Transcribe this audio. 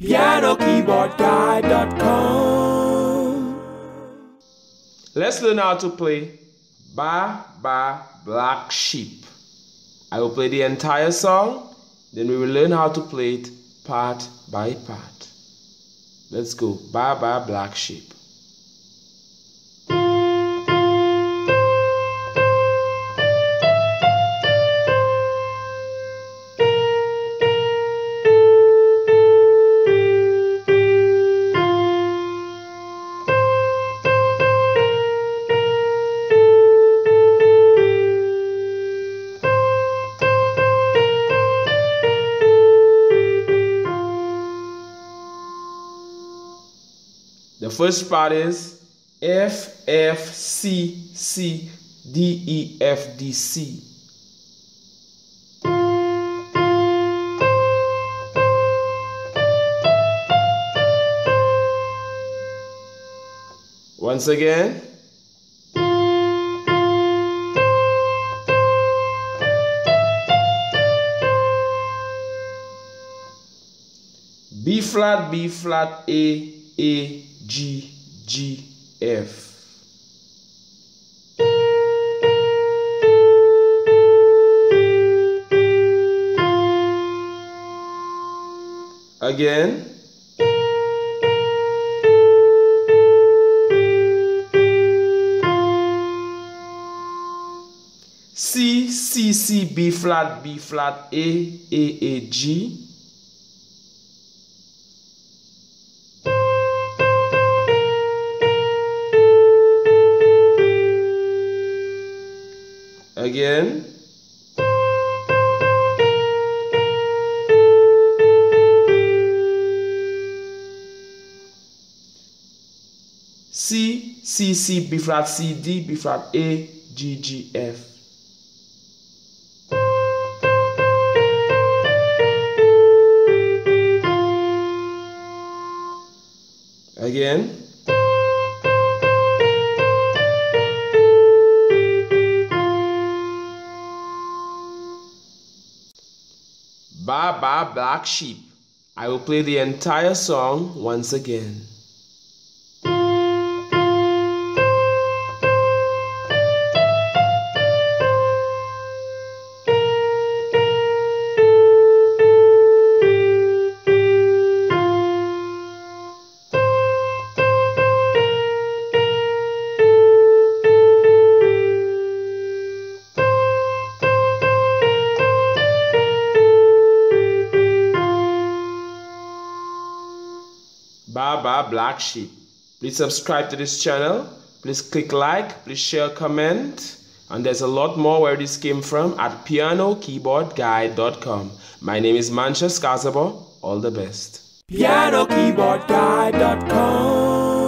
PianoKeyboardGuide.com. Let's learn how to play Baa Baa Black Sheep. I will play the entire song, then we will learn how to play it part by part. Let's go. Baa Baa Black Sheep. First part is F F C C D E F D C. Once again. B flat, B flat, A, A, G, G, F. Again. C, C, C, B flat, B flat, A, A, A, G. Again. C, C, C, B flat, C, D, B flat, A, G, G, F. Again. Baa Baa Black Sheep. I will play the entire song once again. Black Sheep. Please subscribe to this channel. Please click like. Please share, comment. And there's a lot more where this came from at pianokeyboardguide.com. My name is Manchas Kazabo. All the best. PianoKeyboardGuide.com.